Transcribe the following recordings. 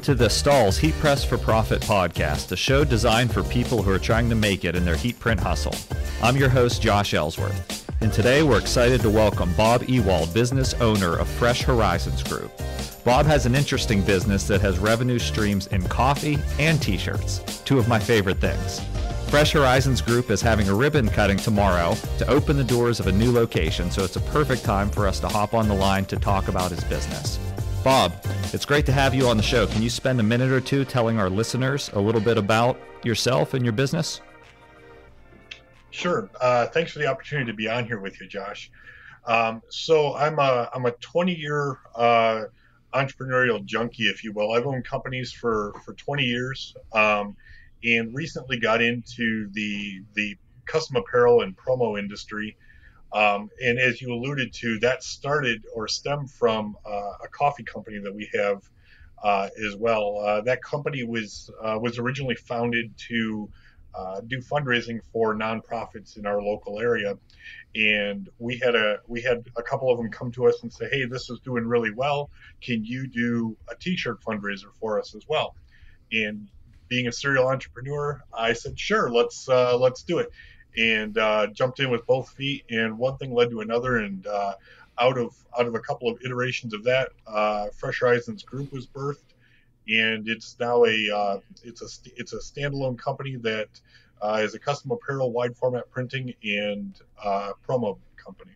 Welcome to the Stahls' Heat Press for Profit podcast, a show designed for people who are trying to make it in their heat print hustle. I'm your host, Josh Ellsworth, and today we're excited to welcome Bob Ewald, business owner of Fresh Horizons Group. Bob has an interesting business that has revenue streams in coffee and t shirts, two of my favorite things. Fresh Horizons Group is having a ribbon cutting tomorrow to open the doors of a new location, so it's a perfect time for us to hop on the line to talk about his business. Bob, it's great to have you on the show. Can you spend a minute or two telling our listeners a little bit about yourself and your business? Sure. Uh, thanks for the opportunity to be on here with you, Josh. Um, so I'm a I'm a 20 year uh, entrepreneurial junkie, if you will. I've owned companies for for 20 years, um, and recently got into the the custom apparel and promo industry. Um, and as you alluded to, that started or stemmed from uh, a coffee company that we have uh, as well. Uh, that company was uh, was originally founded to uh, do fundraising for nonprofits in our local area, and we had a we had a couple of them come to us and say, "Hey, this is doing really well. Can you do a T-shirt fundraiser for us as well?" And being a serial entrepreneur, I said, "Sure, let's uh, let's do it." And uh, jumped in with both feet. And one thing led to another, and uh, out of out of a couple of iterations of that, uh, Fresh Horizons Group was birthed, and it's now a uh, it's a it's a standalone company that uh, is a custom apparel, wide format printing, and uh, promo company.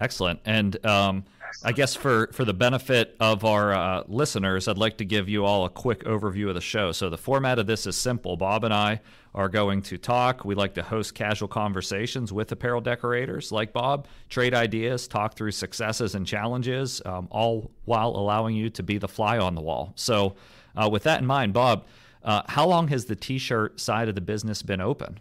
Excellent. And um, I guess for, for the benefit of our uh, listeners, I'd like to give you all a quick overview of the show. So, the format of this is simple. Bob and I are going to talk. We like to host casual conversations with apparel decorators like Bob, trade ideas, talk through successes and challenges, um, all while allowing you to be the fly on the wall. So, uh, with that in mind, Bob, uh, how long has the t shirt side of the business been open?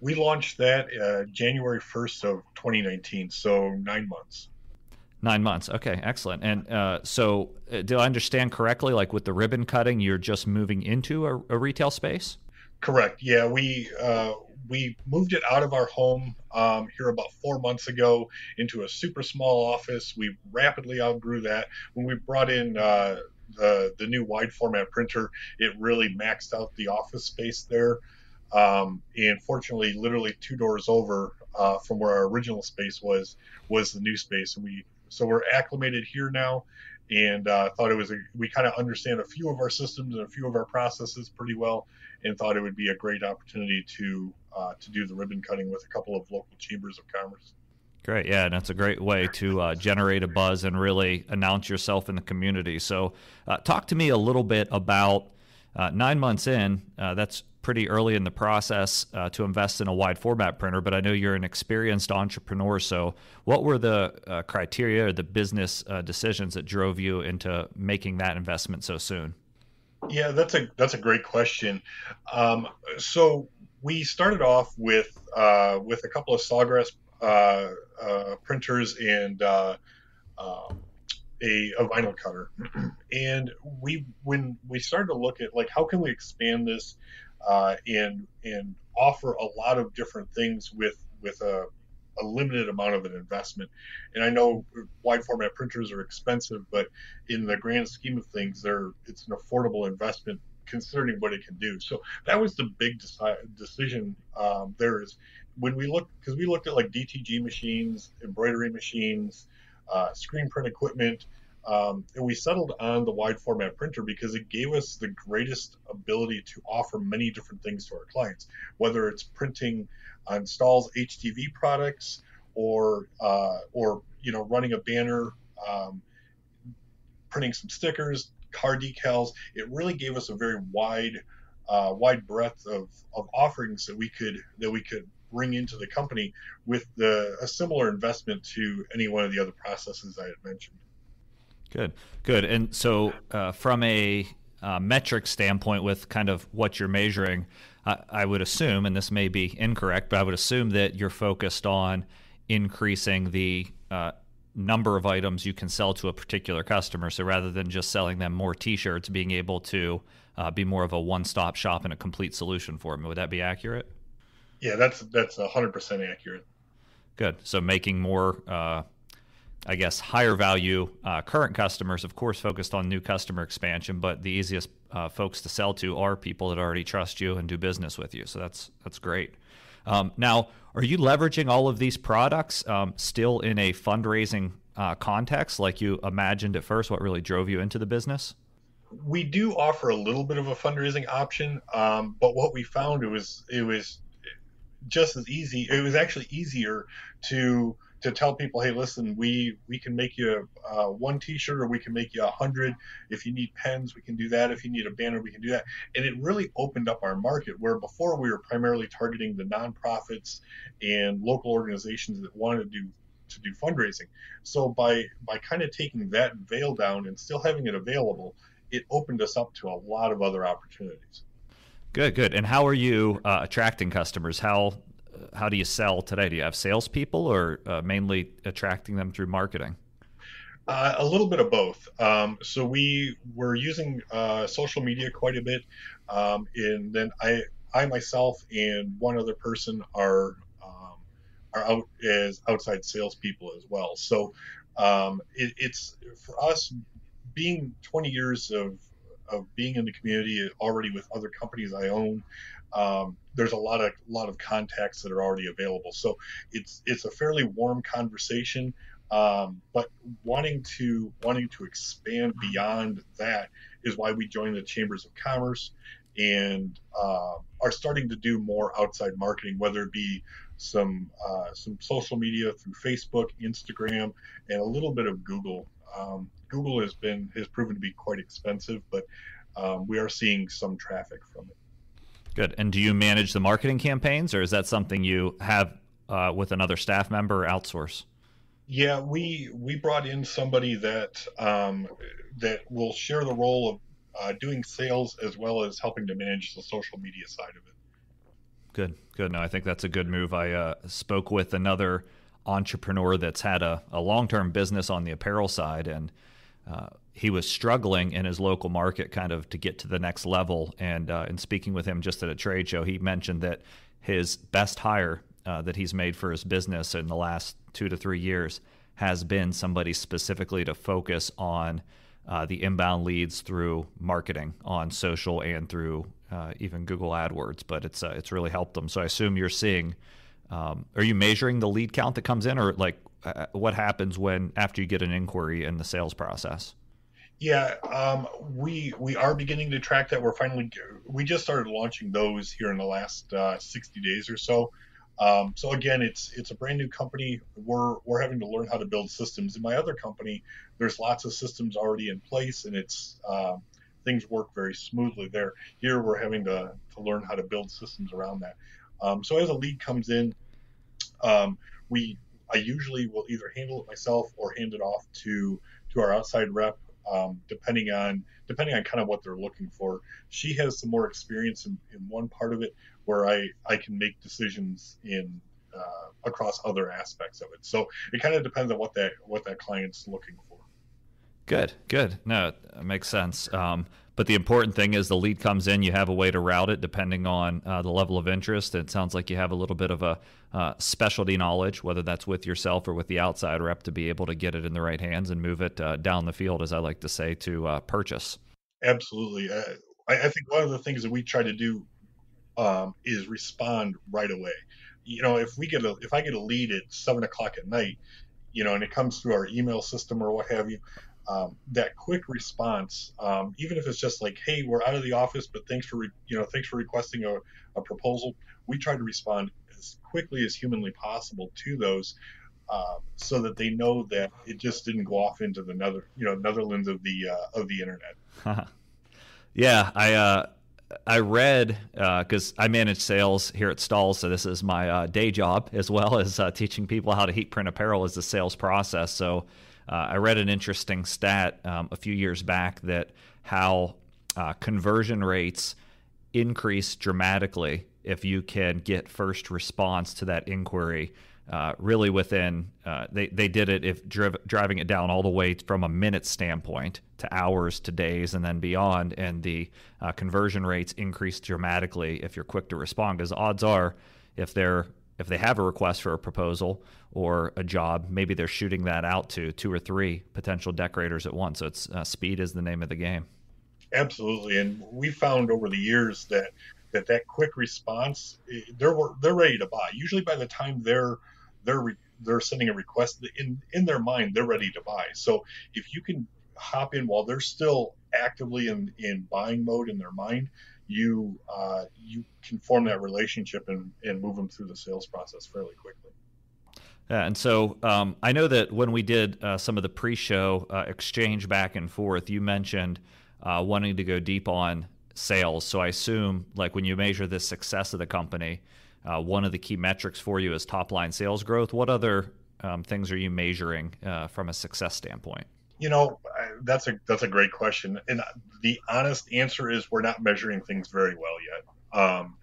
We launched that uh, January 1st of 2019, so nine months. Nine months. Okay, excellent. And uh, so, uh, do I understand correctly? Like with the ribbon cutting, you're just moving into a, a retail space? Correct. Yeah, we uh, we moved it out of our home um, here about four months ago into a super small office. We rapidly outgrew that. When we brought in uh, the the new wide format printer, it really maxed out the office space there. Um, and fortunately, literally two doors over uh, from where our original space was was the new space, and we so we're acclimated here now, and uh, thought it was a, we kind of understand a few of our systems and a few of our processes pretty well, and thought it would be a great opportunity to uh, to do the ribbon cutting with a couple of local chambers of commerce. Great, yeah, and that's a great way to uh, generate a buzz and really announce yourself in the community. So, uh, talk to me a little bit about uh, nine months in. Uh, that's pretty early in the process uh, to invest in a wide format printer, but I know you're an experienced entrepreneur. So, what were the uh, criteria or the business uh, decisions that drove you into making that investment so soon? Yeah, that's a that's a great question. Um, so we started off with uh, with a couple of Sawgrass uh, uh, printers and um, a, a, vinyl cutter, and we when we started to look at like how can we expand this uh, and and offer a lot of different things with with a, a limited amount of an investment. And I know wide format printers are expensive, but in the grand scheme of things, they're it's an affordable investment considering what it can do. So that was the big deci- decision. Um, there is when we look because we looked at like DTG machines, embroidery machines, uh, screen print equipment. Um, and we settled on the wide format printer because it gave us the greatest ability to offer many different things to our clients, whether it's printing on Stahl's HTV products or uh, or you know running a banner, um, printing some stickers, car decals. It really gave us a very wide uh, wide breadth of, of offerings that we could that we could bring into the company with the a similar investment to any one of the other processes I had mentioned. Good, good. And so, uh, from a uh, metric standpoint, with kind of what you're measuring, I, I would assume, and this may be incorrect, but I would assume that you're focused on increasing the uh, number of items you can sell to a particular customer. So rather than just selling them more T-shirts, being able to uh, be more of a one-stop shop and a complete solution for them. Would that be accurate? Yeah, that's that's hundred percent accurate. Good. So making more uh, I guess, higher value uh, current customers, of course, focused on new customer expansion, but the easiest uh, folks to sell to are people that already trust you and do business with you. So that's that's great. Um, now, are you leveraging all of these products um, still in a fundraising uh, context, like you imagined at first? What really drove you into the business? We do offer a little bit of a fundraising option, um, but what we found it was it was just as easy. It was actually easier to to tell people, hey, listen, we we can make you uh, one T-shirt, or we can make you a hundred. If you need pens, we can do that. If you need a banner, we can do that. And it really opened up our market, where before we were primarily targeting the nonprofits and local organizations that wanted to do to do fundraising. So by by kind of taking that veil down and still having it available, it opened us up to a lot of other opportunities. Good, good. And how are you uh, attracting customers? How how do you sell today? Do you have salespeople or uh, mainly attracting them through marketing? Uh, a little bit of both. Um, so we were using uh, social media quite a bit, um, and then I, I myself and one other person are um, are out as outside salespeople as well. So um, it, it's for us being 20 years of of being in the community already with other companies I own um, there's a lot of lot of contacts that are already available. So it's it's a fairly warm conversation. Um, but wanting to wanting to expand beyond that is why we joined the chambers of commerce and uh, are starting to do more outside marketing, whether it be some uh, some social media through Facebook, Instagram, and a little bit of Google. Um, Google has been has proven to be quite expensive, but um, we are seeing some traffic from it. Good. And do you manage the marketing campaigns, or is that something you have uh, with another staff member or outsource? Yeah, we we brought in somebody that um, that will share the role of uh, doing sales as well as helping to manage the social media side of it. Good, good. No, I think that's a good move. I uh, spoke with another entrepreneur that's had a, a long term business on the apparel side, and uh, he was struggling in his local market kind of to get to the next level. And uh, in speaking with him just at a trade show, he mentioned that his best hire uh, that he's made for his business in the last two to three years has been somebody specifically to focus on uh, the inbound leads through marketing on social and through uh, even Google AdWords. But it's it's really helped them. So I assume you're seeing. Um, are you measuring the lead count that comes in, or like uh, what happens when after you get an inquiry in the sales process? Yeah, um, we we are beginning to track that. We're finally we just started launching those here in the last uh, 60 days or so. Um, so again, it's it's a brand new company. We're we're having to learn how to build systems. In my other company, there's lots of systems already in place, and it's uh, things work very smoothly there. Here, we're having to to learn how to build systems around that. Um, so as a lead comes in, um, we I usually will either handle it myself or hand it off to to our outside rep, um, depending on depending on kind of what they're looking for. She has some more experience in, in one part of it where I I can make decisions in uh, across other aspects of it. So it kind of depends on what that what that client's looking for. Good, good. No, it makes sense. Um, but the important thing is the lead comes in, you have a way to route it depending on uh, the level of interest. It sounds like you have a little bit of a uh, specialty knowledge, whether that's with yourself or with the outside rep, to be able to get it in the right hands and move it uh, down the field, as I like to say, to uh, purchase. Absolutely. Uh, I, I, think one of the things that we try to do um, is respond right away. You know, if we get a if I get a lead at seven o'clock at night, you know, and it comes through our email system or what have you, um, that quick response, um, even if it's just like, "Hey, we're out of the office, but thanks for re- you know thanks for requesting a, a, proposal," we try to respond as quickly as humanly possible to those, uh, so that they know that it just didn't go off into the nether you know Netherlands of the uh, of the internet. yeah, I. Uh... I read because uh, I manage sales here at Stahls', so this is my uh, day job as well as uh, teaching people how to heat print apparel as the sales process. So uh, I read an interesting stat um, a few years back that how uh, conversion rates increase dramatically if you can get first response to that inquiry. Uh, really, within uh, they they did it if driv- driving it down all the way from a minute standpoint to hours to days and then beyond, and the uh, conversion rates increase dramatically if you're quick to respond. Because odds are, if they're if they have a request for a proposal or a job, maybe they're shooting that out to two or three potential decorators at once. So it's uh, speed is the name of the game. Absolutely, and we found over the years that that that quick response, eh, they're they're ready to buy. Usually, by the time they're they're they're sending a request in in their mind, they're ready to buy. So if you can hop in while they're still actively in in buying mode in their mind, you uh, you can form that relationship and, and move them through the sales process fairly quickly. Yeah, and so um, I know that when we did uh, some of the pre-show uh, exchange back and forth, you mentioned uh, wanting to go deep on sales. So I assume, like when you measure the success of the company, uh, one of the key metrics for you is top-line sales growth. What other um, things are you measuring uh, from a success standpoint? You know, that's a that's a great question, and the honest answer is we're not measuring things very well yet. Um,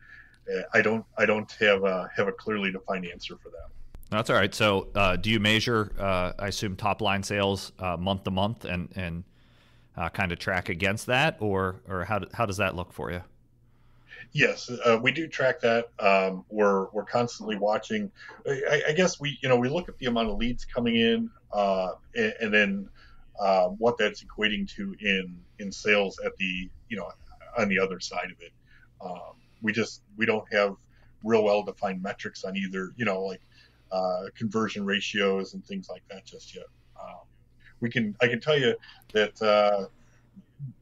I don't I don't have a have a clearly defined answer for that. That's all right. So, uh, do you measure? Uh, I assume top line sales uh, month to month, and and uh, kind of track against that, or or how do, how does that look for you? Yes, uh, we do track that. Um, we're we're constantly watching. I, I, guess we you know we look at the amount of leads coming in, uh, and, and, then uh, what that's equating to in in sales at the you know on the other side of it. Um, we just we don't have real well defined metrics on either you know like uh, conversion ratios and things like that just yet. Um, we can I can tell you that uh,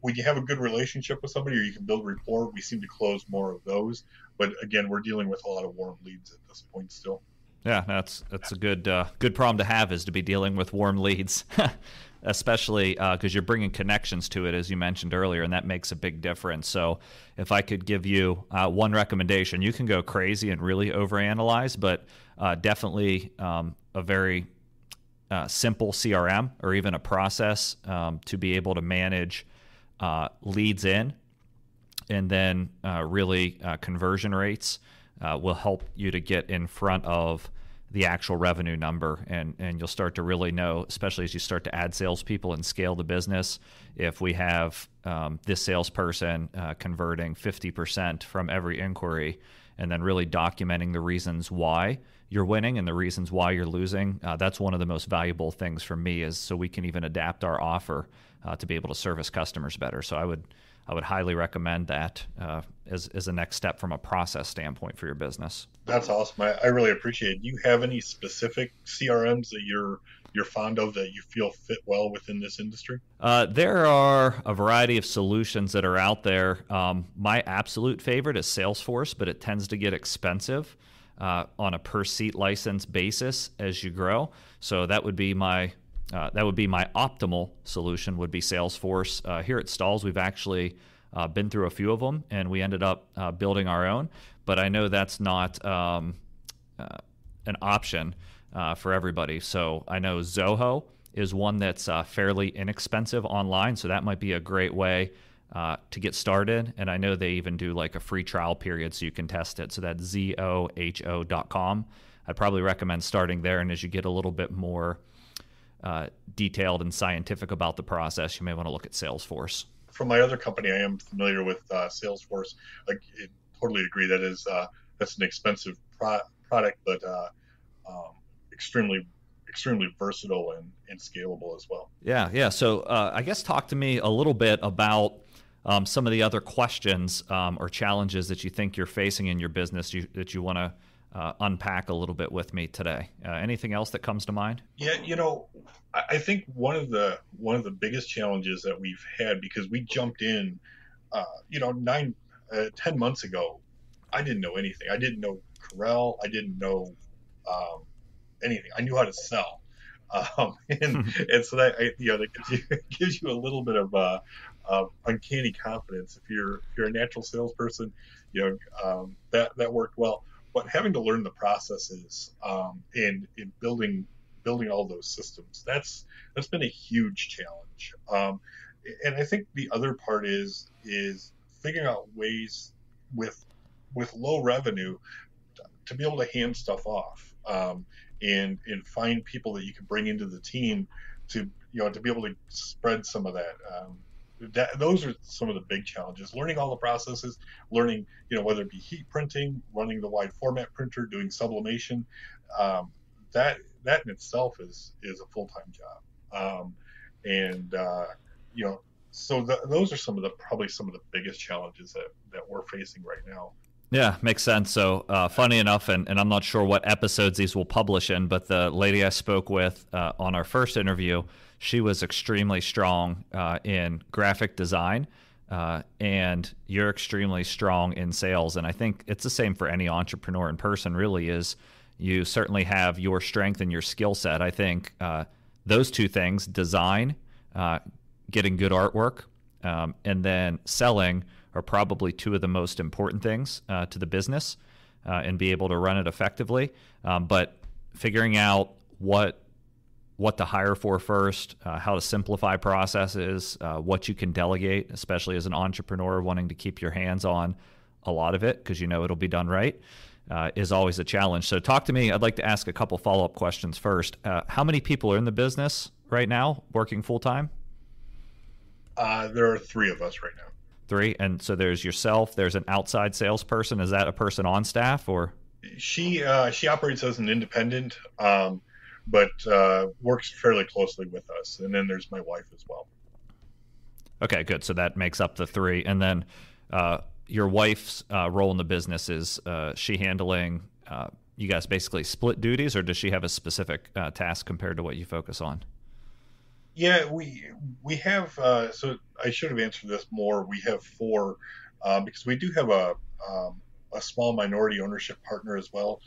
when you have a good relationship with somebody or you can build rapport, we seem to close more of those. But again, we're dealing with a lot of warm leads at this point still. Yeah, that's that's a good uh, good problem to have is to be dealing with warm leads. especially because uh, you're bringing connections to it, as you mentioned earlier, and that makes a big difference. So, if I could give you uh, one recommendation, you can go crazy and really overanalyze, but uh, definitely um, a very uh, simple CRM or even a process um, to be able to manage uh, leads in and then uh, really conversion rates will help you to get in front of the actual revenue number, and and you'll start to really know, especially as you start to add salespeople and scale the business. If we have um, this salesperson uh, converting 50% from every inquiry, and then really documenting the reasons why you're winning and the reasons why you're losing, uh, that's one of the most valuable things for me. Is so we can even adapt our offer uh, to be able to service customers better. So I would I would highly recommend that uh, as, as a next step from a process standpoint for your business. That's awesome. I, I really appreciate it. Do you have any specific CRMs that you're you're fond of that you feel fit well within this industry? Uh, there are a variety of solutions that are out there. Um, my absolute favorite is Salesforce, but it tends to get expensive uh, on a per seat license basis as you grow. So that would be my uh, that would be my optimal solution would be Salesforce. Uh, here at Stahls' we've actually uh, been through a few of them, and we ended up uh, building our own. But I know that's not um, uh, an option uh, for everybody. So I know Zoho is one that's fairly inexpensive online, so that might be a great way to get started. And I know they even do like a free trial period so you can test it. So that's zoho.com. I'd probably recommend starting there, and as you get a little bit more uh, detailed and scientific about the process, you may want to look at Salesforce. From my other company, I am familiar with uh, Salesforce. I, I, totally agree that is uh, that's an expensive pro- product, but uh, um, extremely extremely versatile and, and scalable as well. Yeah, yeah. So uh, I guess talk to me a little bit about um, some of the other questions um, or challenges that you think you're facing in your business you, that you want to uh, unpack a little bit with me today. Uh, anything else that comes to mind? Yeah, you know, I think one of the one of the biggest challenges that we've had because we jumped in, uh, you know, nine, uh, ten months ago. I didn't know anything. I didn't know Corel. I didn't know um, anything. I knew how to sell, um, and and so that you know that gives you, gives you a little bit of uh, uncanny confidence. If you're if you're a natural salesperson, you know um, that that worked well but having to learn the processes um, and in building building all those systems that's that's been a huge challenge. Um, and i think the other part is is figuring out ways with with low revenue to be able to hand stuff off um, and and find people that you can bring into the team to you know to be able to spread some of that um, that those are some of the big challenges. Learning all the processes, learning you know whether it be heat printing, running the wide format printer, doing sublimation, um, that that in itself is is a full time job. Um, and uh, you know, so the, those are some of the probably some of the biggest challenges that that we're facing right now. Yeah, makes sense. So, uh, funny enough, and, and I'm not sure what episodes these will publish in, but the lady I spoke with uh, on our first interview, she was extremely strong uh, in graphic design, uh, and you're extremely strong in sales. And I think it's the same for any entrepreneur in person. Really, is you certainly have your strength and your skill set. I think uh, those two things, design, uh, getting good artwork, um, and then selling are probably two of the most important things uh, to the business uh, and be able to run it effectively. Um, but figuring out what what to hire for first, uh, how to simplify processes, uh, what you can delegate, especially as an entrepreneur wanting to keep your hands on a lot of it because you know it'll be done right, uh, is always a challenge. So, talk to me. I'd like to ask a couple follow up questions first. Uh, how many people are in the business right now working full time? there are three of us right now three. And so there's yourself. There's an outside salesperson. Is that a person on staff or? She uh, she operates as an independent, um, but uh, works fairly closely with us. And then there's my wife as well. Okay, good. So that makes up the three. And then uh, your wife's uh, role in the business is uh, she handling. Uh, you guys basically split duties, or does she have a specific task compared to what you focus on? Yeah, we we have. Uh, so I should have answered this more. We have four uh, because we do have a um, a small minority ownership partner as well,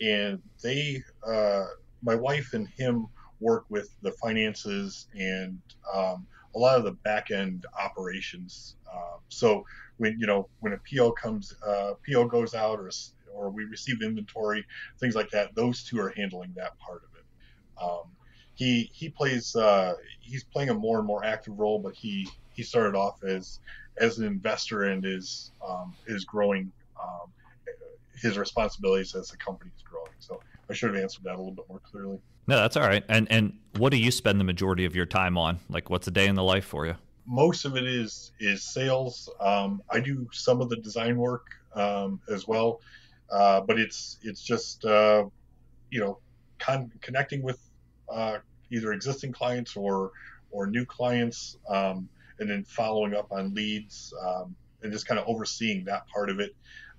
and they, uh, my wife and him, work with the finances and um, a lot of the back end operations. Um, so when you know when a PO comes, uh, PO goes out, or or we receive inventory, things like that. Those two are handling that part of it. He he plays uh, he's playing a more and more active role, but he he started off as as an investor and is um, is growing um, his responsibilities as the company is growing. So I should have answered that a little bit more clearly. No, that's all right. And and what do you spend the majority of your time on? Like, what's a day in the life for you? Most of it is is sales. Um, I do some of the design work um, as well, uh, but it's it's just uh, you know con- connecting with uh, either existing clients or or new clients, um, and then following up on leads um, and just kind of overseeing that part of it,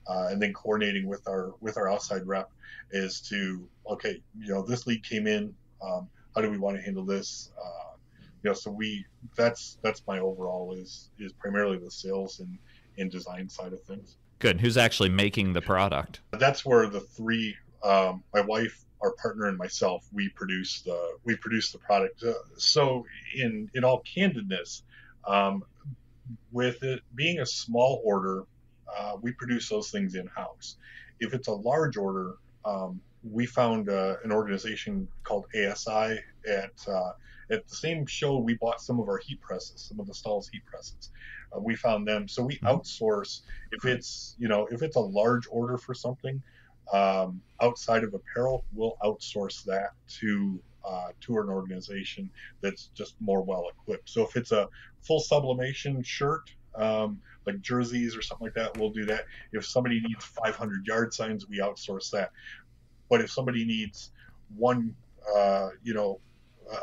uh, and then coordinating with our with our outside rep is to okay, you know, this lead came in. Um, how do we want to handle this? Uh, you know, so we that's that's my overall is is primarily the sales and and design side of things. Good. Who's actually making the product? That's where the three, um, my wife, our partner and myself, we produce the we produce the product. Uh, so in in all candidness, um, with it being a small order, uh, we produce those things in house. If it's a large order, um, we found uh, an organization called ASI at uh, at the same show. We bought some of our heat presses, some of the Stahls' heat presses. Uh, we found them, so we mm-hmm. outsource if it's you know if it's a large order for something um, outside of apparel, we'll outsource that to uh, to an organization that's just more well equipped. So if it's a full sublimation shirt, um, like jerseys or something like that, we'll do that. If somebody needs 500 yard signs, we outsource that. But if somebody needs one, uh, you know,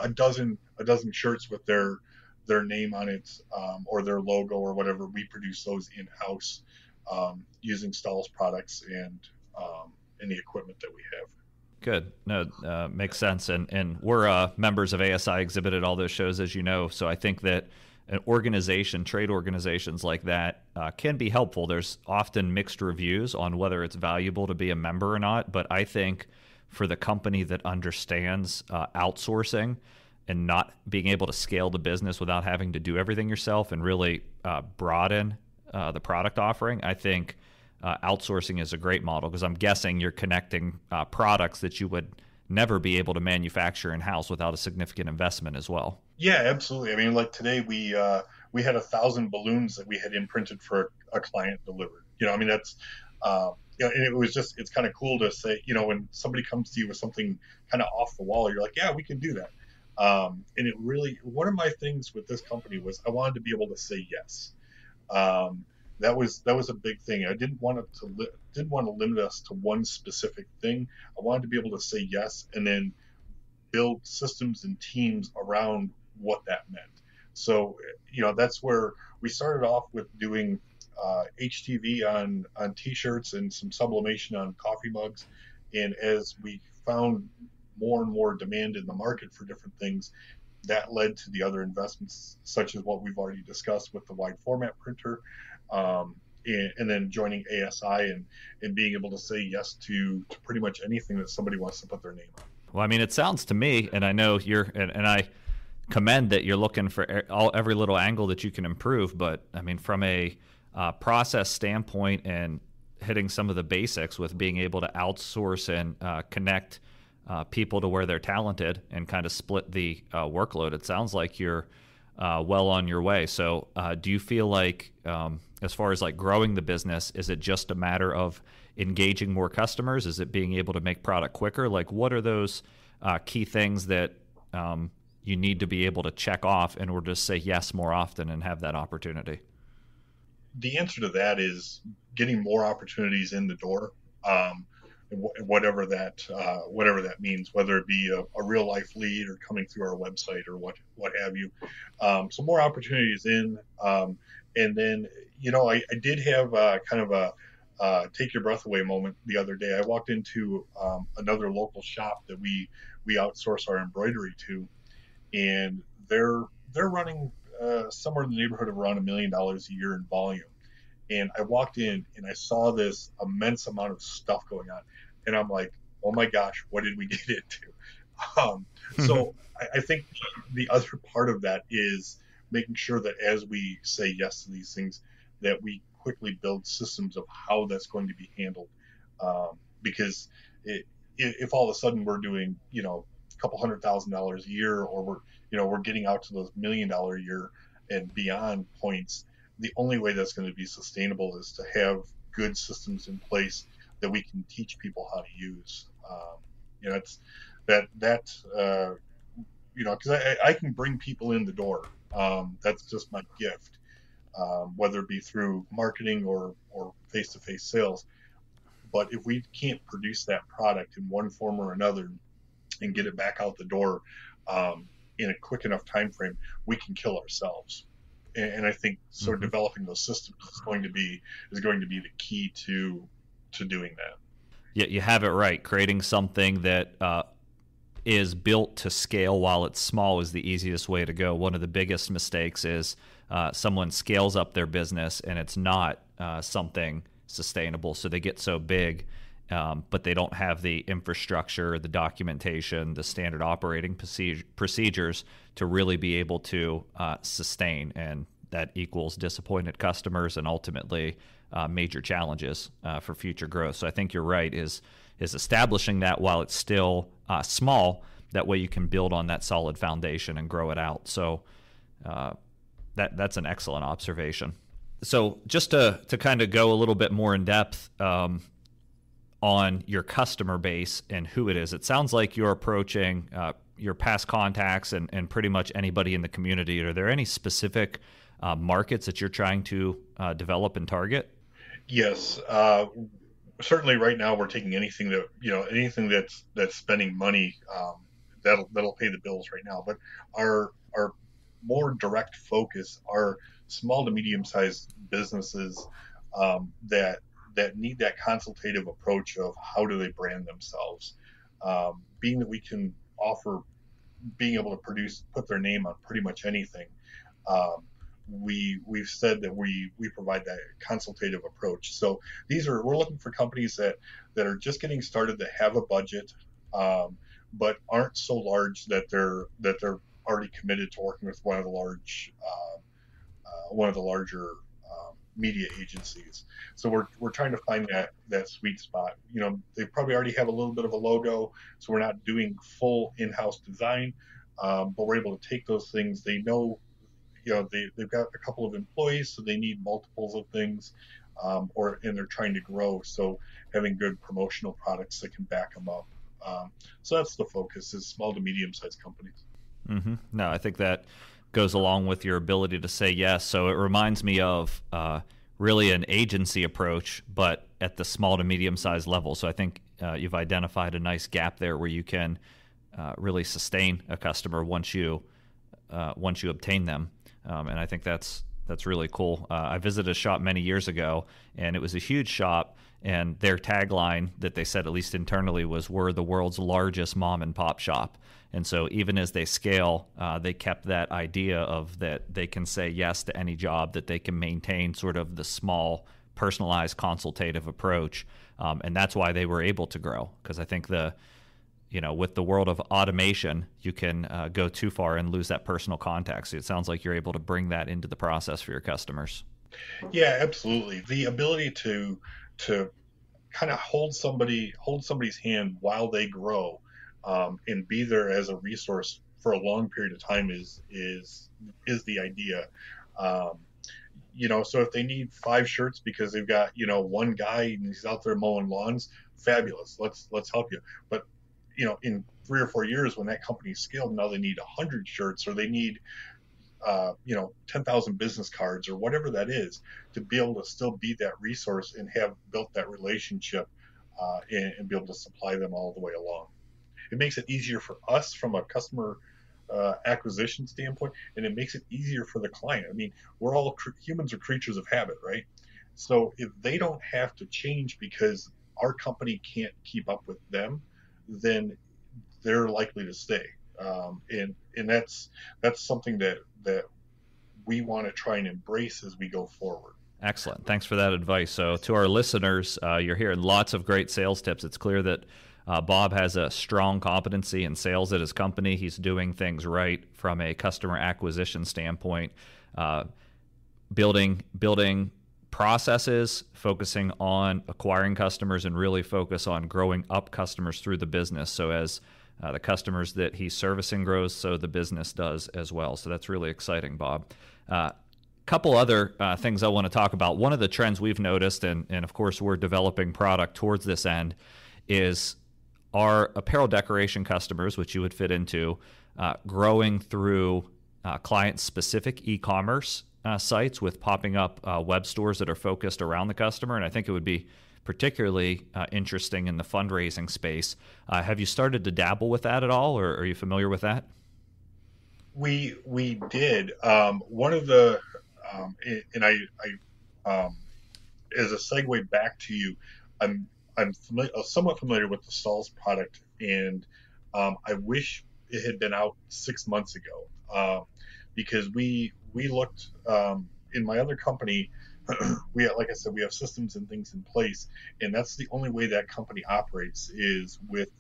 a dozen a dozen shirts with their their name on it um, or their logo or whatever, we produce those in house um, using Stahl's products and um, and the equipment that we have. Good. No, uh, makes sense. And and we're uh, members of ASI exhibited all those shows, as you know. So I think that an organization, trade organizations like that, uh, can be helpful. There's often mixed reviews on whether it's valuable to be a member or not. But I think for the company that understands uh, outsourcing and not being able to scale the business without having to do everything yourself and really uh, broaden uh, the product offering, I think uh, outsourcing is a great model because I'm guessing you're connecting uh, products that you would never be able to manufacture in house without a significant investment as well. Yeah, absolutely. I mean, like today we uh, we had a thousand balloons that we had imprinted for a client delivered. You know, I mean that's uh, you know, and it was just it's kind of cool to say, you know, when somebody comes to you with something kind of off the wall, you're like, yeah, we can do that. Um, and it really, one of my things with this company was I wanted to be able to say yes. Um, that was that was a big thing. I didn't want to li- didn't want to limit us to one specific thing. I wanted to be able to say yes and then build systems and teams around what that meant. So you know that's where we started off with doing uh, HTV on on T-shirts and some sublimation on coffee mugs, and as we found more and more demand in the market for different things, that led to the other investments, such as what we've already discussed with the wide format printer, um, and, and, then joining ASI and, and being able to say yes to, to pretty much anything that somebody wants to put their name on. Well, I mean, it sounds to me, and I know you're, and, and I commend that you're looking for all every little angle that you can improve. But I mean, from a uh, process standpoint and hitting some of the basics with being able to outsource and uh, connect uh, people to where they're talented and kind of split the uh, workload. It sounds like you're uh, well on your way. So, uh, do you feel like, um, as far as like growing the business, is it just a matter of engaging more customers? Is it being able to make product quicker? Like, what are those uh, key things that um, you need to be able to check off in order to say yes more often and have that opportunity? The answer to that is getting more opportunities in the door. Um, whatever that uh, whatever that means, whether it be a, a, real life lead or coming through our website or what what have you. Um, so more opportunities in, um, and then you know I, I did have uh, kind of a uh, take your breath away moment the other day. I walked into um, another local shop that we we outsource our embroidery to, and they're they're running uh, somewhere in the neighborhood of around a million dollars a year in volume and I walked in and I saw this immense amount of stuff going on, and I'm like, oh my gosh, what did we get into? Um, so I, I, think the other part of that is making sure that as we say yes to these things, that we quickly build systems of how that's going to be handled, um, because it, if all of a sudden we're doing, you know, a couple hundred thousand dollars a year, or we're, you know, we're getting out to those million dollar a year and beyond points, the only way that's going to be sustainable is to have good systems in place that we can teach people how to use. Um, you know, it's that that uh, you know because I, I can bring people in the door. Um, that's just my gift, um, whether it be through marketing or or face to face sales. But if we can't produce that product in one form or another and get it back out the door um, in a quick enough time frame, we can kill ourselves and, I think sort of mm-hmm. developing those systems is going to be is going to be the key to to doing that. Yeah, you have it right. Creating something that uh, is built to scale while it's small is the easiest way to go. One of the biggest mistakes is uh, someone scales up their business and it's not uh, something sustainable, so they get so big. Um, but they don't have the infrastructure, the documentation, the standard operating procedures to really be able to uh, sustain. And that equals disappointed customers and ultimately uh, major challenges uh, for future growth. So I think you're right. Is is establishing that while it's still uh, small. That way you can build on that solid foundation and grow it out. So that that's an excellent observation. So just to to kind of go a little bit more in depth. Um, on your customer base and who it is. It sounds like you're approaching uh, your past contacts and, and pretty much anybody in the community. Are there any specific uh, markets that you're trying to uh, develop and target? Yes, uh, certainly. Right now, we're taking anything that you know, anything that's that's spending money um, that'll that'll pay the bills right now. But our our more direct focus are small to medium sized businesses um, that that need that consultative approach of how do they brand themselves. Um, being that we can offer, being able to produce, put their name on pretty much anything. Um, we we've said that we we provide that consultative approach. So these are we're looking for companies that that are just getting started that have a budget, um, but aren't so large that they're that they're already committed to working with one of the large uh, uh, one of the larger um, media agencies. So we're, we're trying to find that that sweet spot. You know, they probably already have a little bit of a logo, so we're not doing full in-house design, um, but we're able to take those things. They know you know they, they've got a couple of employees so they need multiples of things um, or and they're trying to grow so having good promotional products that can back them up um, so that's the focus is small to medium sized companies Mm-hmm. No, I think that goes along with your ability to say yes. So it reminds me of uh, really an agency approach, but at the small to medium sized level. So I think uh, you've identified a nice gap there where you can uh, really sustain a customer once you uh, once you obtain them. Um, and I think that's that's really cool. Uh, I visited a shop many years ago, and it was a huge shop. And their tagline that they said, at least internally, was "We're the world's largest mom and pop shop." And so, even as they scale, uh, they kept that idea of that they can say yes to any job, that they can maintain sort of the small, personalized, consultative approach, um, and that's why they were able to grow. Because I think the, you know, with the world of automation, you can uh, go too far and lose that personal contact. So it sounds like you're able to bring that into the process for your customers. Yeah, absolutely. The ability to to kind of hold somebody hold somebody's hand while they grow um, and be there as a resource for a long period of time is is is the idea. Um, you know, so if they need five shirts because they've got you know one guy and he's out there mowing lawns, fabulous. Let's let's help you. But you know, in three or four years, when that company's scaled, now they need hundred shirts or they need uh, you know, 10,000 business cards or whatever that is to be able to still be that resource and have built that relationship uh, and, and, be able to supply them all the way along. It makes it easier for us from a customer uh, acquisition standpoint, and it makes it easier for the client. I mean, we're all cr- humans are creatures of habit, right? So if they don't have to change because our company can't keep up with them, then they're likely to stay. Um, and and that's that's something that that we want to try and embrace as we go forward. Excellent. Thanks for that advice. So, to our listeners, uh, you're hearing lots of great sales tips. It's clear that uh, Bob has a strong competency in sales at his company. He's doing things right from a customer acquisition standpoint, uh, building building processes, focusing on acquiring customers, and really focus on growing up customers through the business. So as uh, the customers that he's servicing grows, so the business does as well. So that's really exciting, Bob. A uh, couple other uh, things I want to talk about. One of the trends we've noticed, and, and of course we're developing product towards this end, is our apparel decoration customers, which you would fit into, uh, growing through uh, client-specific e-commerce uh, sites with popping up web stores that are focused around the customer. And I think it would be particularly uh, interesting in the fundraising space. Uh, have you started to dabble with that at all, or are you familiar with that? We we did. Um, one of the um, and I, I um, as a segue back to you, I'm I'm familiar, uh, somewhat familiar with the Stahls' product, and um, I wish it had been out six months ago uh, because we we looked um, in my other company we like I said, we have systems and things in place, and that's the only way that company operates is with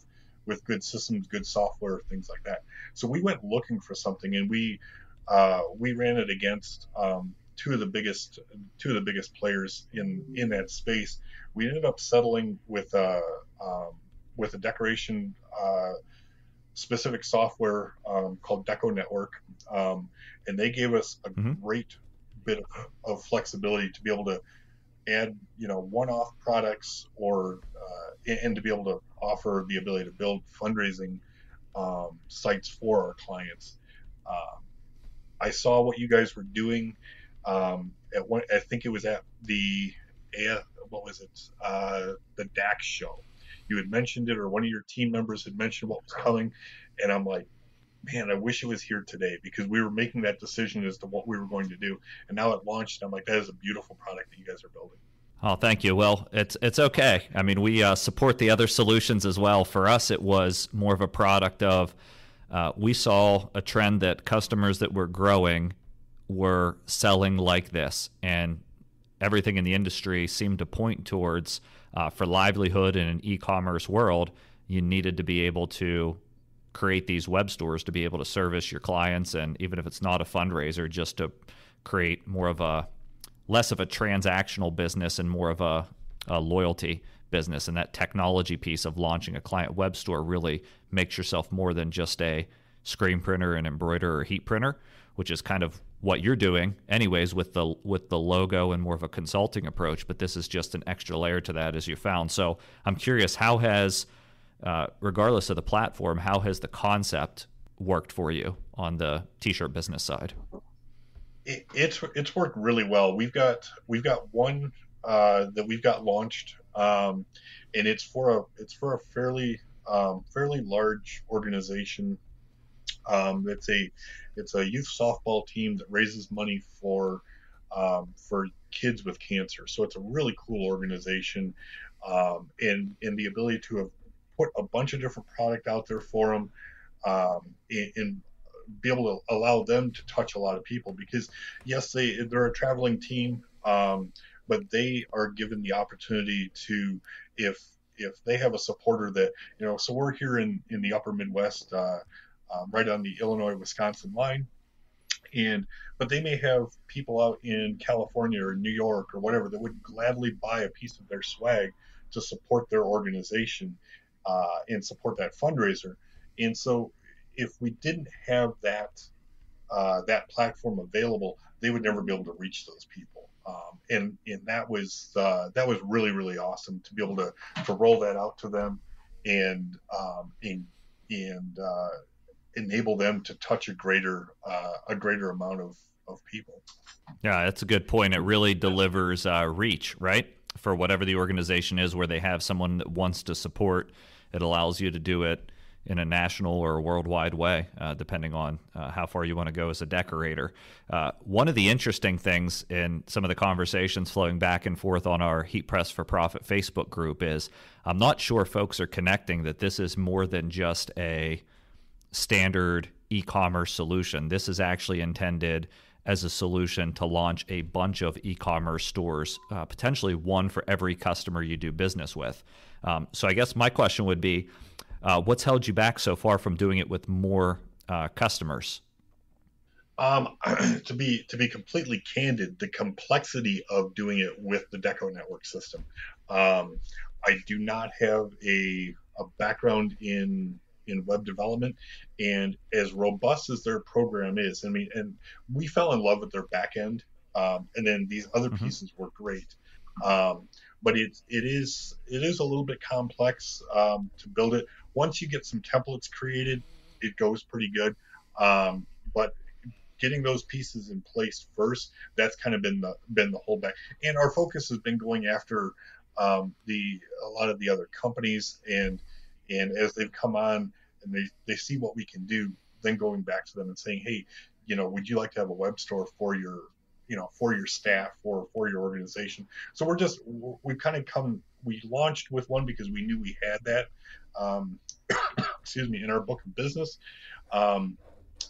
with good systems, good software, things like that. So we went looking for something, and we uh, we ran it against um, two of the biggest two of the biggest players in in that space. We ended up settling with a uh, um, with a decoration uh, specific software um, called Deco Network, um, and they gave us a mm-hmm. great bit of of, flexibility to be able to add you know one-off products or uh, and to be able to offer the ability to build fundraising um, sites for our clients. Um, I saw what you guys were doing um, at one. I think it was at the what was it? Uh, the DAX show. You had mentioned it, or one of your team members had mentioned what was coming, and I'm like, man, I wish it was here today because we were making that decision as to what we were going to do. And now it launched. I'm like, that is a beautiful product that you guys are building. Oh, thank you. Well, it's it's okay. I mean, we uh, support the other solutions as well. For us, it was more of a product of uh, we saw a trend that customers that were growing were selling like this, and everything in the industry seemed to point towards uh, for livelihood in an e-commerce world, you needed to be able to create these web stores to be able to service your clients and even if it's not a fundraiser just to create more of a less of a transactional business and more of a, a loyalty business. And that technology piece of launching a client web store really makes yourself more than just a screen printer and embroiderer or heat printer which is kind of what you're doing anyways with the with the logo and more of a consulting approach but this is just an extra layer to that as you found so i'm curious how has uh, regardless of the platform, how has the concept worked for you on the t-shirt business side? It, it's it's worked really well. We've got we've got one uh, that we've got launched, um, and it's for a it's for a fairly um, fairly large organization. Um, it's a it's a youth softball team that raises money for um, for kids with cancer. So it's a really cool organization, um, and and the ability to have put a bunch of different product out there for them, um, and, and be able to allow them to touch a lot of people because yes they they're a traveling team um, but they are given the opportunity to if if they have a supporter that you know so we're here in in the upper midwest uh, um, right on the illinois wisconsin line. And but they may have people out in california or new york or whatever that would gladly buy a piece of their swag to support their organization uh, and support that fundraiser. And so if we didn't have that uh, that platform available they would never be able to reach those people. Um, and and that was uh, that was really really awesome to be able to to roll that out to them and um, and and uh, enable them to touch a greater uh, a greater amount of of people. Yeah, that's a good point. It really delivers uh, reach, right? For whatever the organization is, where they have someone that wants to support, it allows you to do it in a national or worldwide way, uh, depending on uh, how far you want to go as a decorator. Uh, one of the interesting things in some of the conversations flowing back and forth on our Heat Press for Profit Facebook group is I'm not sure folks are connecting that this is more than just a standard e commerce solution. This is actually intended as a solution to launch a bunch of e commerce stores, uh, potentially one for every customer you do business with. Um, so I guess my question would be, uh, what's held you back so far from doing it with more uh, customers? Um, to be to be completely candid, the complexity of doing it with the DecoNetwork system. Um, I do not have a, a background in in web development, and as robust as their program is, I mean, and we fell in love with their back end, um, and then these other mm-hmm. pieces were great. Um, but it it is it is a little bit complex um, to build it. Once you get some templates created, it goes pretty good. Um, but getting those pieces in place first, that's kind of been the been the holdback. And our focus has been going after um, the a lot of the other companies and and as they've come on and they they see what we can do, then going back to them and saying, hey, you know, would you like to have a web store for your you know for your staff or for your organization? So we're just we've kind of come we launched with one because we knew we had that um, excuse me in our book of business. Um,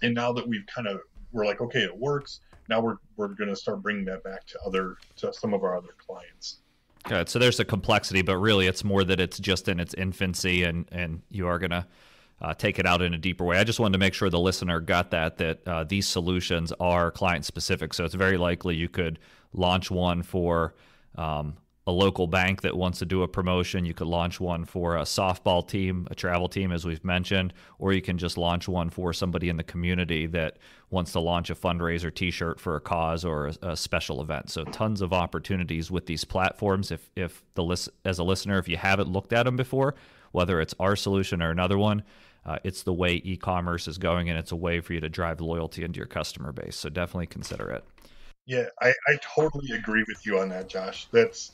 and now that we've kind of we're like okay it works. Now we're we're going to start bringing that back to other to some of our other clients Good. So there's a complexity, but really it's more that it's just in its infancy, and and you are going to uh, take it out in a deeper way. I just wanted to make sure the listener got that that uh, these solutions are client specific. So it's very likely you could launch one for um, a local bank that wants to do a promotion. You could launch one for a softball team, a travel team, as we've mentioned, or you can just launch one for somebody in the community that wants to launch a fundraiser T-shirt for a cause or a, a special event. So tons of opportunities with these platforms. If if the list as a listener, if you haven't looked at them before, whether it's our solution or another one uh, it's the way e-commerce is going, and it's a way for you to drive loyalty into your customer base. So definitely consider it. Yeah, I, I totally agree with you on that, Josh. That's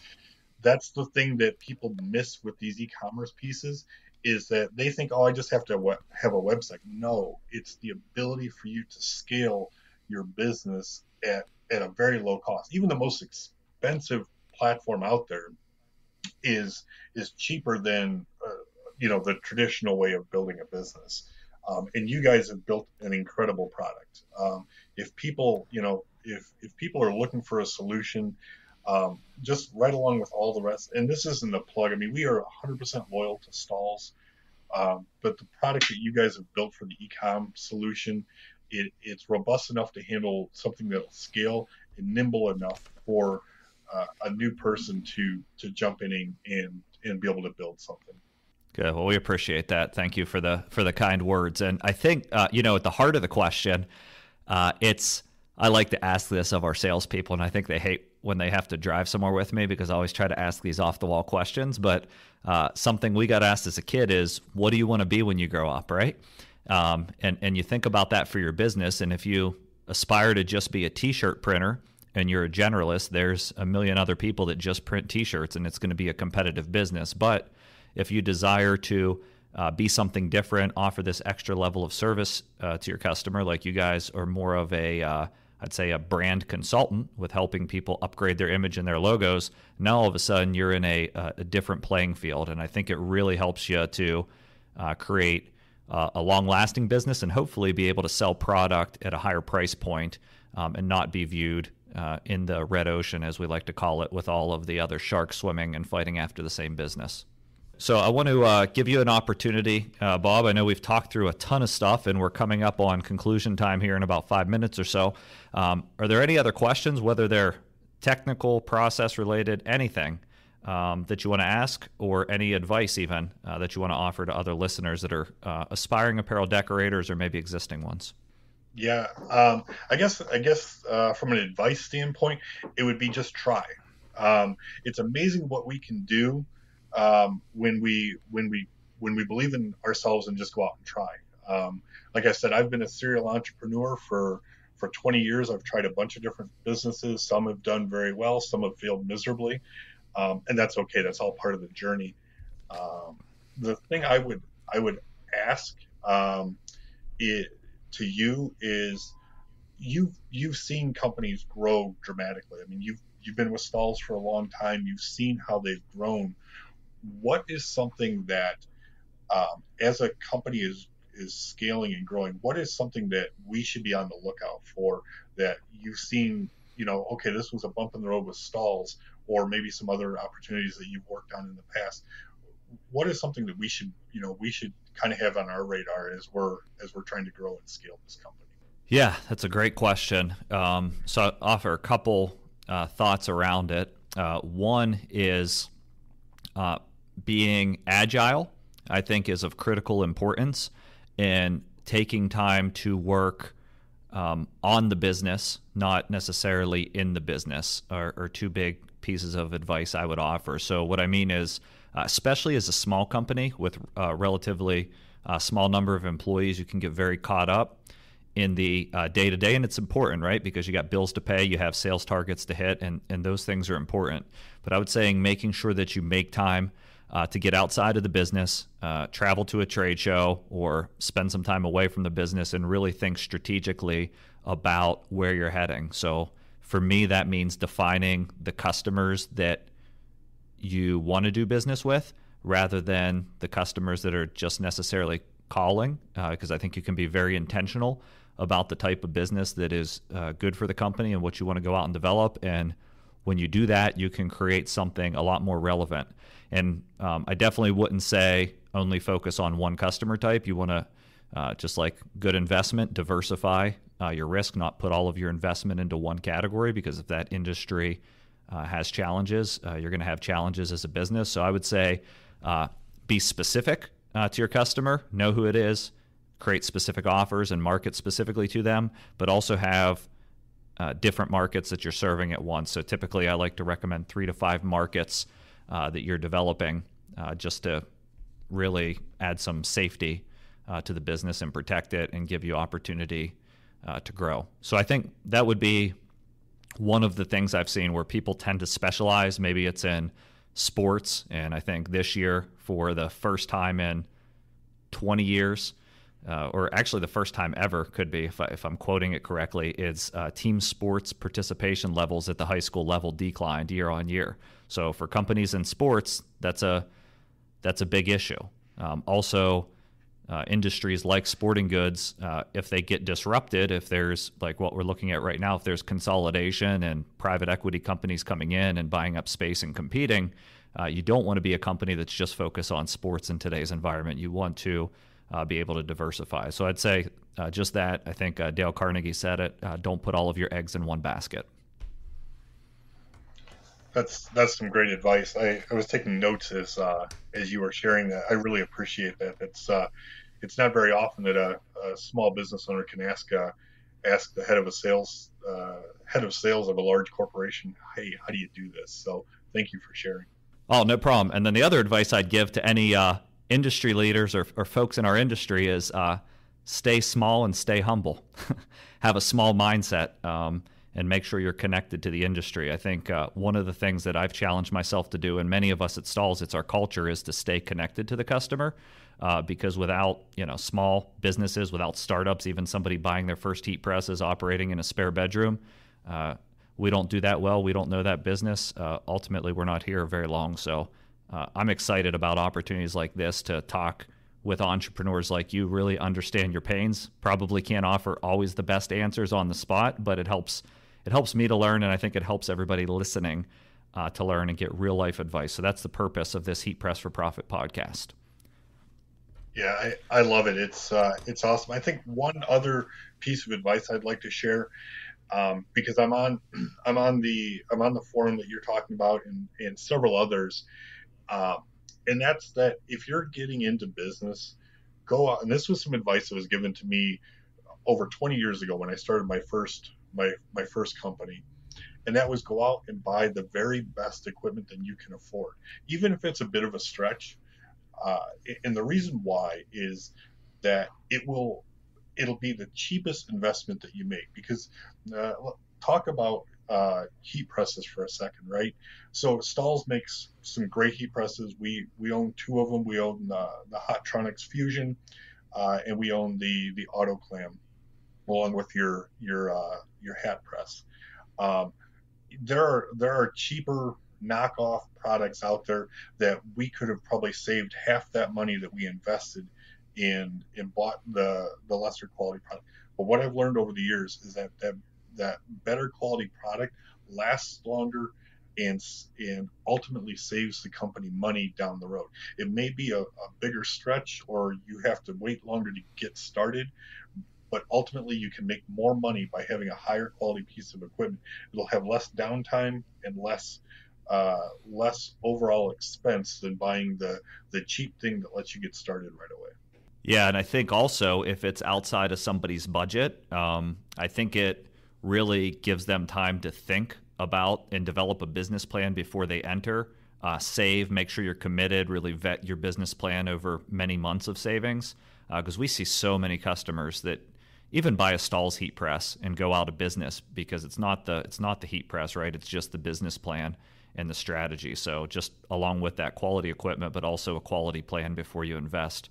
that's the thing that people miss with these e-commerce pieces is that they think, oh, I just have to have a website. No, it's the ability for you to scale your business at, at a very low cost. Even the most expensive platform out there is is cheaper than uh, you know the traditional way of building a business. Um, and you guys have built an incredible product. Um, if people, you know, if if people are looking for a solution, um, just right along with all the rest. And this isn't a plug. I mean, we are 100% loyal to Stahls, um, but the product that you guys have built for the ecom solution, it, it's robust enough to handle something that'll scale and nimble enough for uh, a new person to to jump in and, and be able to build something. Good. Well, we appreciate that. Thank you for the for the kind words. And I think uh, you know at the heart of the question, uh, it's I like to ask this of our salespeople, and I think they hate when they have to drive somewhere with me because I always try to ask these off the wall questions. But uh, something we got asked as a kid is, "What do you want to be when you grow up?" Right? Um, and, and you think about that for your business. And if you aspire to just be a t shirt printer and you're a generalist, there's a million other people that just print t shirts and it's going to be a competitive business. But if you desire to uh, be something different, offer this extra level of service uh, to your customer, like you guys are more of a, uh, I'd say, a brand consultant with helping people upgrade their image and their logos. Now all of a sudden you're in a, a different playing field, and I think it really helps you to uh, create uh, a long-lasting business and hopefully be able to sell product at a higher price point, um, and not be viewed uh, in the red ocean, as we like to call it, with all of the other sharks swimming and fighting after the same business. So I want to uh, give you an opportunity, uh, Bob. I know we've talked through a ton of stuff, and we're coming up on conclusion time here in about five minutes or so. Um, are there any other questions, whether they're technical, process related, anything um, that you want to ask, or any advice even uh, that you want to offer to other listeners that are uh, aspiring apparel decorators or maybe existing ones? Yeah, um, I guess I guess uh, from an advice standpoint, it would be just try. Um, it's amazing what we can do um, when we when we when we believe in ourselves and just go out and try. Um, like I said, I've been a serial entrepreneur for for 20 years. I've tried a bunch of different businesses. Some have done very well. Some have failed miserably, um, and that's okay. That's all part of the journey. Um, the thing I would I would ask um, it to you is you've you've seen companies grow dramatically. I mean, you've you've been with Stahls for a long time. You've seen how they've grown what is something that um, as a company is is scaling and growing what is something that we should be on the lookout for that you've seen you know okay this was a bump in the road with Stahls, or maybe some other opportunities that you've worked on in the past? What is something that we should you know we should kind of have on our radar as we're as we're trying to grow and scale this company? Yeah that's a great question. Um, so i offer a couple uh, thoughts around it. Uh, one is uh, being agile, I think, is of critical importance in taking time to work um, on the business, not necessarily in the business, are, are, two big pieces of advice I would offer. So, what I mean is, uh, especially as a small company with a relatively uh, small number of employees, you can get very caught up in the day to day, and it's important, right? Because you got bills to pay, you have sales targets to hit, and, and those things are important. But I would say making sure that you make time uh, to get outside of the business, uh, travel to a trade show, or spend some time away from the business and really think strategically about where you're heading. So for me, that means defining the customers that you want to do business with rather than the customers that are just necessarily calling, because uh, I think you can be very intentional about the type of business that is uh, good for the company and what you want to go out and develop. And when you do that, you can create something a lot more relevant. And um, I definitely wouldn't say only focus on one customer type. You want to uh, just like good investment, diversify uh, your risk, not put all of your investment into one category because if that industry uh, has challenges, uh, you're going to have challenges as a business. So I would say uh, be specific uh, to your customer, know who it is, create specific offers and market specifically to them, but also have uh, different markets that you're serving at once. So typically, I like to recommend three to five markets uh, that you're developing uh, just to really add some safety uh, to the business and protect it and give you opportunity uh, to grow. So I think that would be one of the things I've seen where people tend to specialize. Maybe it's in sports, and I think this year, for the first time in 20 years, uh, or actually the first time ever could be, if, I, am quoting it correctly, is uh, team sports participation levels at the high school level declined year on year. So for companies in sports, that's a that's a big issue. Um, also, uh, industries like sporting goods, uh, if they get disrupted, if there's like what we're looking at right now, if there's consolidation and private equity companies coming in and buying up space and competing, uh, you don't want to be a company that's just focused on sports in today's environment. You want to uh, be able to diversify. So I'd say uh, just that. I think uh, Dale Carnegie said it. Uh, don't put all of your eggs in one basket. That's that's some great advice. I, I was taking notes as uh, as you were sharing that. I really appreciate that. It's uh, it's not very often that a, a small business owner can ask ask the head of a sales head of sales of a large corporation, "Hey, how do you do this?" So thank you for sharing. Oh, no problem. And then the other advice I'd give to any industry leaders or, or folks in our industry is uh, stay small and stay humble. Have a small mindset. Um, and make sure you're connected to the industry. I think uh, one of the things that I've challenged myself to do, and many of us at Stahls, it's our culture, is to stay connected to the customer. Uh, because without you know small businesses, without startups, even somebody buying their first heat presses, operating in a spare bedroom, uh, we don't do that well. We don't know that business. Uh, ultimately, we're not here very long. So uh, I'm excited about opportunities like this to talk with entrepreneurs like you, really understand your pains. Probably can't offer always the best answers on the spot, but it helps it helps me to learn, and I think it helps everybody listening uh, to learn and get real life advice. So that's the purpose of this Heat Press for Profit podcast. Yeah, I, I love it. It's uh, it's awesome. I think one other piece of advice I'd like to share um, because I'm on I'm on the I'm on the forum that you're talking about and, and several others, um, and that's that if you're getting into business, go out and this was some advice that was given to me over 20 years ago when I started my first my my first company. And that was go out and buy the very best equipment that you can afford even if it's a bit of a stretch. Uh, and the reason why is that it will it'll be the cheapest investment that you make because uh, talk about uh, heat presses for a second, right? So Stahls makes some great heat presses. We we own two of them. We own the, the Hotronix Fusion, uh, and we own the the Auto Clam along with your your uh, your hat press. Um, there are there are cheaper knockoff products out there that we could have probably saved half that money that we invested in and bought the the lesser quality product. But what I've learned over the years is that that that better quality product lasts longer and and ultimately saves the company money down the road. It may be a, a bigger stretch or you have to wait longer to get started, but ultimately you can make more money by having a higher quality piece of equipment. It'll have less downtime and less uh, less overall expense than buying the the cheap thing that lets you get started right away. Yeah, and I think also if it's outside of somebody's budget, um, I think it really gives them time to think about and develop a business plan before they enter. Uh, save, make sure you're committed, really vet your business plan over many months of savings. Because uh, we see so many customers that even buy a Stahls heat press and go out of business because it's not the it's not the heat press, right? It's just the business plan and the strategy. So just along with that quality equipment, but also a quality plan before you invest,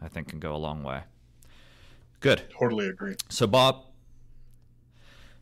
I think can go a long way. Good. Totally agree. So Bob,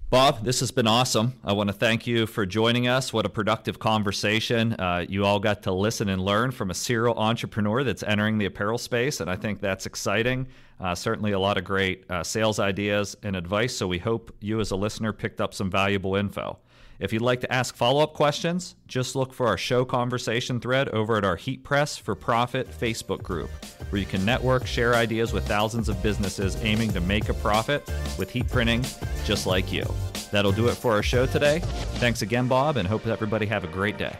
Bob, this has been awesome. I want to thank you for joining us. What a productive conversation. Uh, you all got to listen and learn from a serial entrepreneur that's entering the apparel space, and I think that's exciting. Uh, certainly, a lot of great uh, sales ideas and advice. So, we hope you as a listener picked up some valuable info. If you'd like to ask follow up questions, just look for our show conversation thread over at our Heat Press for Profit Facebook group, where you can network, share ideas with thousands of businesses aiming to make a profit with heat printing just like you. That'll do it for our show today. Thanks again, Bob, and hope everybody have a great day.